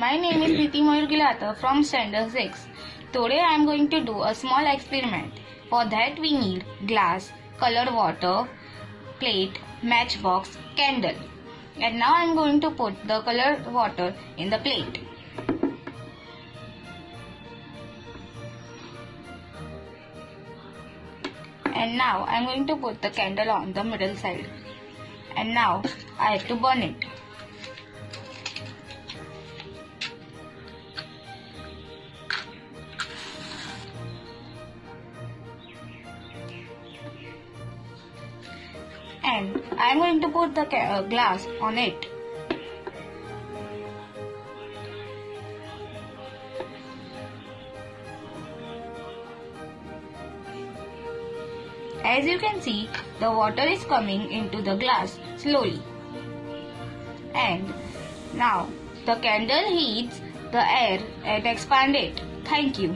My name is Priti Mayur from Standard 6. Today I am going to do a small experiment. For that we need glass, colored water, plate, matchbox, candle. And now I am going to put the colored water in the plate. And now I am going to put the candle on the middle side. And now I have to burn it. And I am going to put the uh, glass on it. As you can see, the water is coming into the glass slowly. And now the candle heats the air and expands it. Thank you.